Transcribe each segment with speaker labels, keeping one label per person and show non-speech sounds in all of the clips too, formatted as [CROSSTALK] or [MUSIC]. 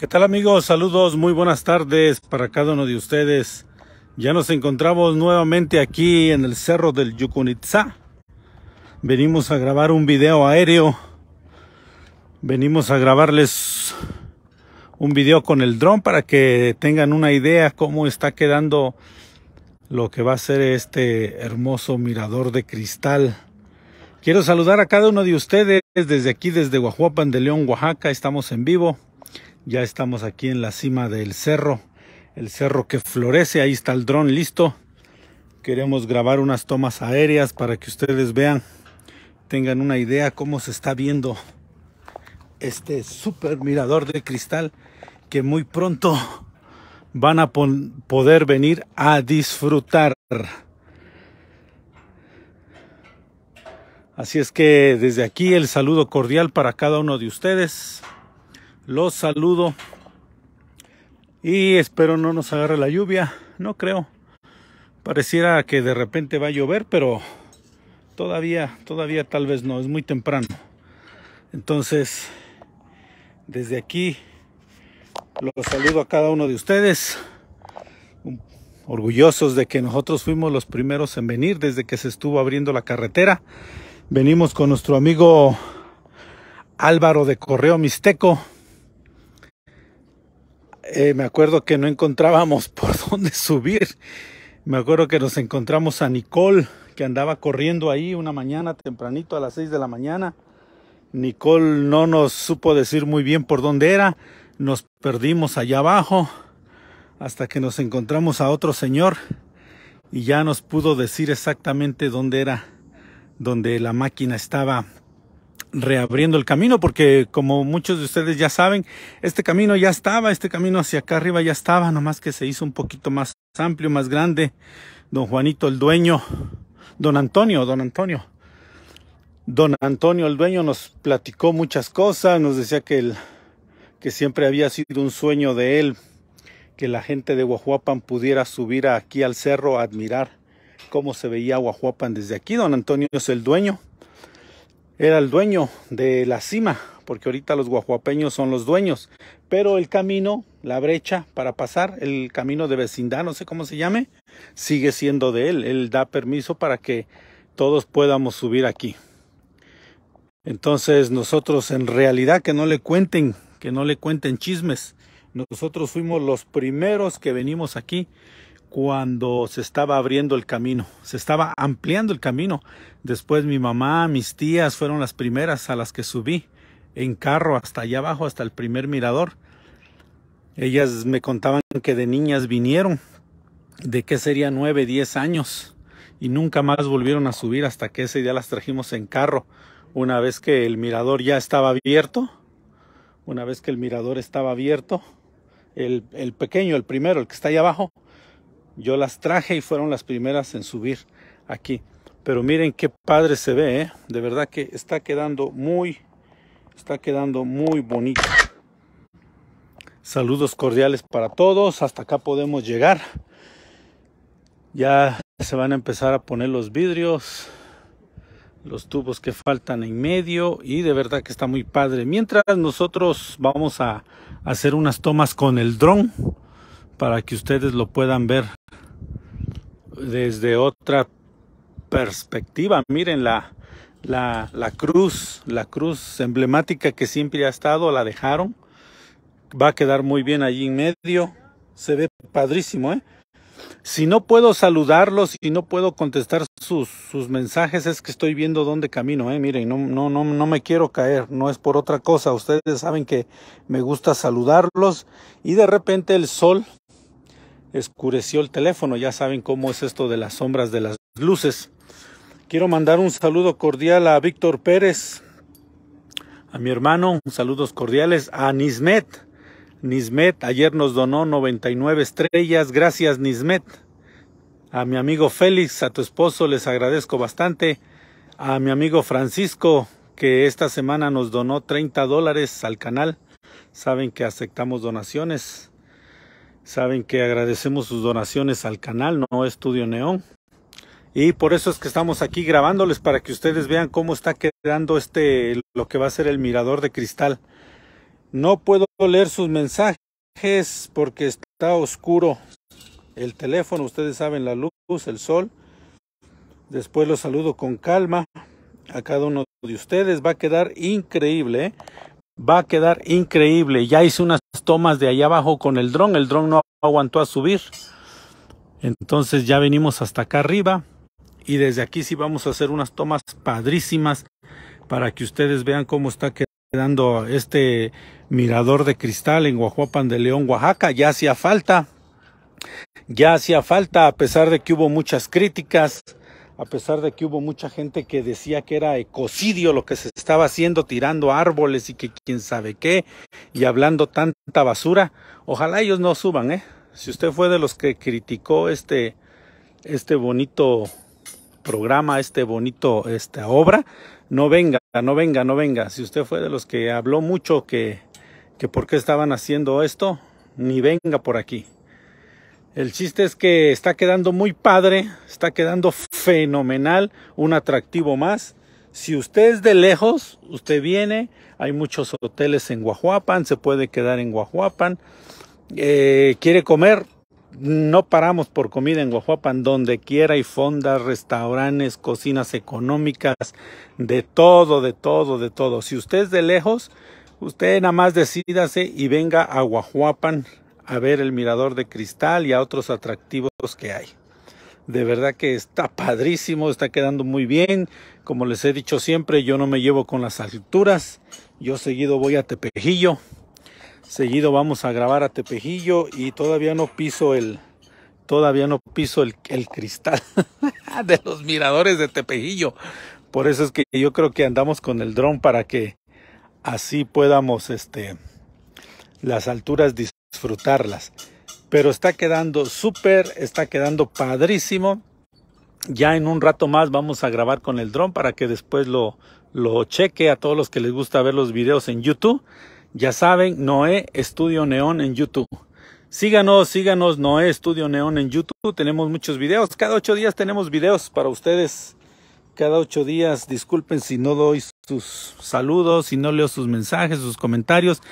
Speaker 1: ¿Qué tal amigos? Saludos, muy buenas tardes para cada uno de ustedes. Ya nos encontramos nuevamente aquí en el cerro del Yucunitza. Venimos a grabar un video aéreo. Venimos a grabarles un video con el dron para que tengan una idea cómo está quedando lo que va a ser este hermoso mirador de cristal. Quiero saludar a cada uno de ustedes desde aquí, desde Guajuapan de León, Oaxaca. Estamos en vivo. Ya estamos aquí en la cima del cerro, el cerro que florece, ahí está el dron listo. Queremos grabar unas tomas aéreas para que ustedes vean, tengan una idea cómo se está viendo este super mirador de cristal que muy pronto van a poder venir a disfrutar. Así es que desde aquí el saludo cordial para cada uno de ustedes. Los saludo y espero no nos agarre la lluvia. No creo. Pareciera que de repente va a llover, pero todavía, todavía tal vez no. Es muy temprano. Entonces, desde aquí los saludo a cada uno de ustedes. Orgullosos de que nosotros fuimos los primeros en venir desde que se estuvo abriendo la carretera. Venimos con nuestro amigo Álvaro de Correo Mixteco eh, me acuerdo que no encontrábamos [LAUGHS] por dónde subir. Me acuerdo que nos encontramos a Nicole, que andaba corriendo ahí una mañana tempranito a las 6 de la mañana. Nicole no nos supo decir muy bien por dónde era. Nos perdimos allá abajo hasta que nos encontramos a otro señor y ya nos pudo decir exactamente dónde era, donde la máquina estaba reabriendo el camino porque como muchos de ustedes ya saben, este camino ya estaba, este camino hacia acá arriba ya estaba, nomás que se hizo un poquito más amplio, más grande. Don Juanito el dueño, don Antonio, don Antonio. Don Antonio el dueño nos platicó muchas cosas, nos decía que, el, que siempre había sido un sueño de él que la gente de Guajuapan pudiera subir aquí al cerro a admirar cómo se veía Guajuapan desde aquí. Don Antonio es el dueño era el dueño de la cima, porque ahorita los guajuapeños son los dueños, pero el camino, la brecha para pasar, el camino de vecindad, no sé cómo se llame, sigue siendo de él. Él da permiso para que todos podamos subir aquí. Entonces nosotros en realidad que no le cuenten, que no le cuenten chismes. Nosotros fuimos los primeros que venimos aquí cuando se estaba abriendo el camino, se estaba ampliando el camino. Después mi mamá, mis tías fueron las primeras a las que subí en carro hasta allá abajo, hasta el primer mirador. Ellas me contaban que de niñas vinieron, de que sería nueve, diez años, y nunca más volvieron a subir hasta que ese día las trajimos en carro. Una vez que el mirador ya estaba abierto, una vez que el mirador estaba abierto, el, el pequeño, el primero, el que está ahí abajo, yo las traje y fueron las primeras en subir aquí. Pero miren qué padre se ve, ¿eh? De verdad que está quedando muy, está quedando muy bonito. Saludos cordiales para todos. Hasta acá podemos llegar. Ya se van a empezar a poner los vidrios, los tubos que faltan en medio y de verdad que está muy padre. Mientras nosotros vamos a hacer unas tomas con el dron para que ustedes lo puedan ver desde otra perspectiva. Miren la, la, la, cruz, la cruz emblemática que siempre ha estado, la dejaron. Va a quedar muy bien allí en medio. Se ve padrísimo, ¿eh? Si no puedo saludarlos, si no puedo contestar sus, sus mensajes, es que estoy viendo dónde camino, ¿eh? Miren, no, no, no, no me quiero caer, no es por otra cosa. Ustedes saben que me gusta saludarlos y de repente el sol escureció el teléfono. Ya saben cómo es esto de las sombras de las luces. Quiero mandar un saludo cordial a Víctor Pérez, a mi hermano, saludos cordiales, a Nismet. Nismet ayer nos donó 99 estrellas, gracias Nismet. A mi amigo Félix, a tu esposo les agradezco bastante. A mi amigo Francisco, que esta semana nos donó 30 dólares al canal. Saben que aceptamos donaciones. Saben que agradecemos sus donaciones al canal, no Estudio Neón. Y por eso es que estamos aquí grabándoles para que ustedes vean cómo está quedando este lo que va a ser el mirador de cristal. No puedo leer sus mensajes porque está oscuro el teléfono. Ustedes saben la luz, el sol. Después los saludo con calma a cada uno de ustedes. Va a quedar increíble. ¿eh? Va a quedar increíble. Ya hice unas tomas de allá abajo con el dron. El dron no aguantó a subir. Entonces ya venimos hasta acá arriba. Y desde aquí sí vamos a hacer unas tomas padrísimas para que ustedes vean cómo está quedando este mirador de cristal en Guajuapan de León, Oaxaca. Ya hacía falta. Ya hacía falta, a pesar de que hubo muchas críticas, a pesar de que hubo mucha gente que decía que era ecocidio lo que se estaba haciendo, tirando árboles y que quién sabe qué, y hablando tanta basura. Ojalá ellos no suban, ¿eh? Si usted fue de los que criticó este, este bonito programa, este bonito, esta obra, no venga, no venga, no venga. Si usted fue de los que habló mucho que, que por qué estaban haciendo esto, ni venga por aquí. El chiste es que está quedando muy padre, está quedando fenomenal, un atractivo más. Si usted es de lejos, usted viene, hay muchos hoteles en Guajuapan, se puede quedar en Guajuapan. Eh, quiere comer, no paramos por comida en Guajuapan, donde quiera hay fondas, restaurantes, cocinas económicas, de todo, de todo, de todo. Si usted es de lejos, usted nada más decídase y venga a Guajuapan a ver el mirador de cristal y a otros atractivos que hay. De verdad que está padrísimo, está quedando muy bien. Como les he dicho siempre, yo no me llevo con las alturas. Yo seguido voy a Tepejillo. Seguido vamos a grabar a Tepejillo y todavía no piso el todavía no piso el, el cristal [LAUGHS] de los miradores de Tepejillo. Por eso es que yo creo que andamos con el dron para que así podamos este las alturas disfrutarlas. Pero está quedando súper, está quedando padrísimo. Ya en un rato más vamos a grabar con el dron para que después lo, lo cheque a todos los que les gusta ver los videos en YouTube. Ya saben, Noé Estudio Neón en YouTube. Síganos, síganos, Noé Estudio Neón en YouTube. Tenemos muchos videos. Cada ocho días tenemos videos para ustedes. Cada ocho días, disculpen si no doy sus saludos, si no leo sus mensajes, sus comentarios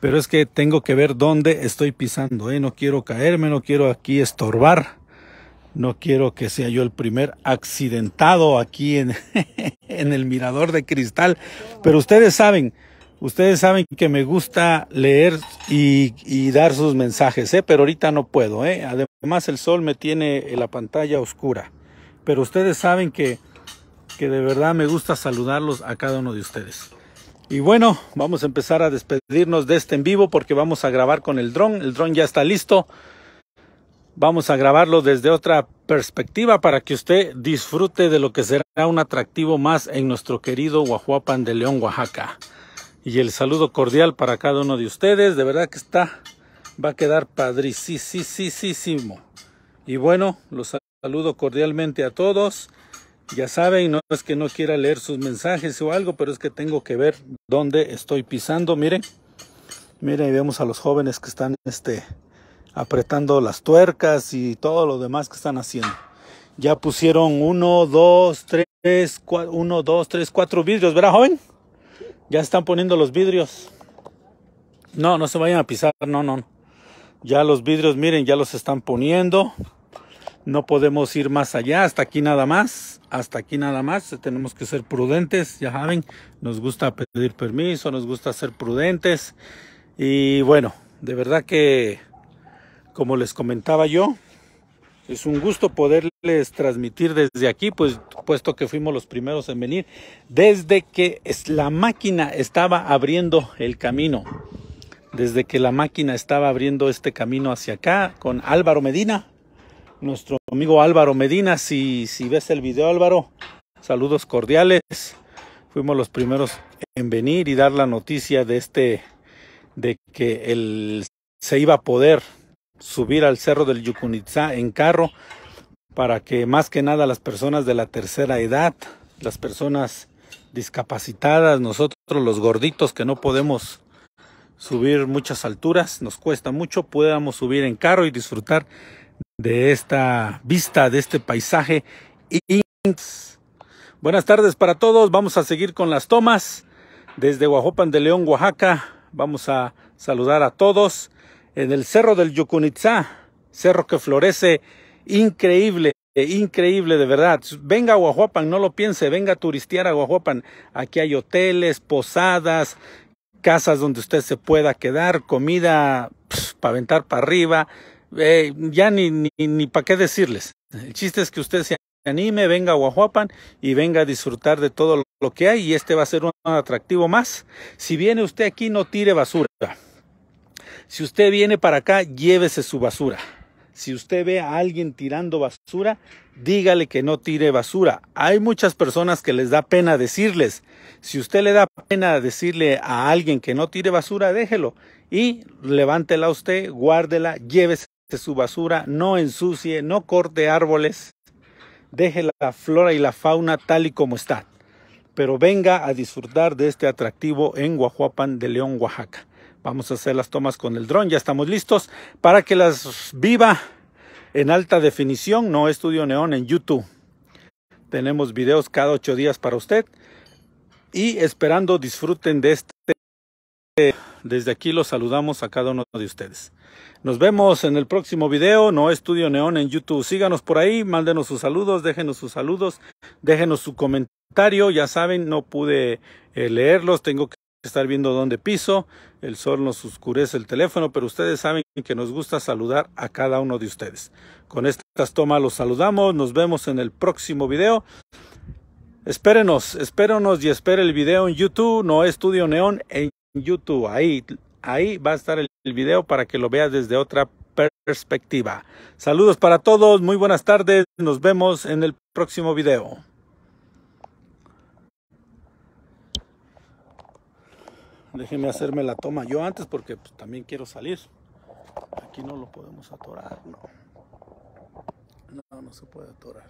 Speaker 1: pero es que tengo que ver dónde estoy pisando, ¿eh? no quiero caerme, no quiero aquí estorbar, no quiero que sea yo el primer accidentado aquí en, [LAUGHS] en el mirador de cristal, pero ustedes saben, ustedes saben que me gusta leer y, y dar sus mensajes, ¿eh? pero ahorita no puedo, ¿eh? además el sol me tiene la pantalla oscura, pero ustedes saben que, que de verdad me gusta saludarlos a cada uno de ustedes. Y bueno, vamos a empezar a despedirnos de este en vivo porque vamos a grabar con el dron. El dron ya está listo. Vamos a grabarlo desde otra perspectiva para que usted disfrute de lo que será un atractivo más en nuestro querido Guajuapan de León, Oaxaca. Y el saludo cordial para cada uno de ustedes. De verdad que está, va a quedar padricísimo. Y bueno, los saludo cordialmente a todos. Ya saben, no es que no quiera leer sus mensajes o algo, pero es que tengo que ver dónde estoy pisando. Miren, miren vemos a los jóvenes que están este, apretando las tuercas y todo lo demás que están haciendo. Ya pusieron uno, dos, tres, cuatro, uno, dos, tres, cuatro vidrios, ¿verdad, joven? Ya están poniendo los vidrios. No, no se vayan a pisar, no, no. Ya los vidrios, miren, ya los están poniendo. No podemos ir más allá, hasta aquí nada más, hasta aquí nada más. Tenemos que ser prudentes, ya saben, nos gusta pedir permiso, nos gusta ser prudentes. Y bueno, de verdad que, como les comentaba yo, es un gusto poderles transmitir desde aquí, pues puesto que fuimos los primeros en venir, desde que la máquina estaba abriendo el camino, desde que la máquina estaba abriendo este camino hacia acá con Álvaro Medina, nuestro amigo Álvaro Medina. Si, ves el video, Álvaro, saludos cordiales. Fuimos los primeros en venir y dar la noticia de este, de que el, se iba a poder subir al cerro del Yucunitza en carro para que más que nada las personas de la tercera edad, las personas discapacitadas, nosotros los gorditos que no podemos subir muchas alturas, nos cuesta mucho, podamos subir en carro y disfrutar de esta vista, de este paisaje. Buenas tardes para todos. Vamos a seguir con las tomas desde Guajopan de León, Oaxaca. Vamos a saludar a todos en el Cerro del Yucunitzá, cerro que florece increíble, increíble de verdad. Venga a no lo piense, venga a turistear a Guajuapan. Aquí hay hoteles, posadas, casas donde usted se pueda quedar, comida para aventar para arriba. Eh, ya ni, ni, ni para qué decirles. El chiste es que usted se anime, venga a Guajuapan y venga a disfrutar de todo lo que hay y este va a ser un atractivo más. Si viene usted aquí, no tire basura. Si usted viene para acá, llévese su basura. Si usted ve a alguien tirando basura, dígale que no tire basura. Hay muchas personas que les da pena decirles. Si usted le da pena decirle a alguien que no tire basura, déjelo y levántela usted, guárdela, llévese su basura, no ensucie, no corte árboles, deje la flora y la fauna tal y como está. Pero venga a disfrutar de este atractivo en Guajuapan de León, Oaxaca. Vamos a hacer las tomas con el dron, ya estamos listos para que las viva en alta definición, no estudio neón en YouTube. Tenemos videos cada ocho días para usted y esperando disfruten de este. Desde aquí los saludamos a cada uno de ustedes. Nos vemos en el próximo video, No Estudio Neón en YouTube. Síganos por ahí, mándenos sus saludos, déjenos sus saludos, déjenos su comentario. Ya saben, no pude eh, leerlos, tengo que estar viendo dónde piso. El sol nos oscurece el teléfono, pero ustedes saben que nos gusta saludar a cada uno de ustedes. Con estas tomas los saludamos, nos vemos en el próximo video. Espérenos, espérenos y espere el video en YouTube, No Estudio Neón en YouTube. Ahí Ahí va a estar el, video para que lo veas desde otra perspectiva. Saludos para todos, muy buenas tardes, nos vemos en el próximo video. Déjenme hacerme la toma yo antes porque pues, también quiero salir. Aquí no lo podemos atorar, no. No, no se puede atorar.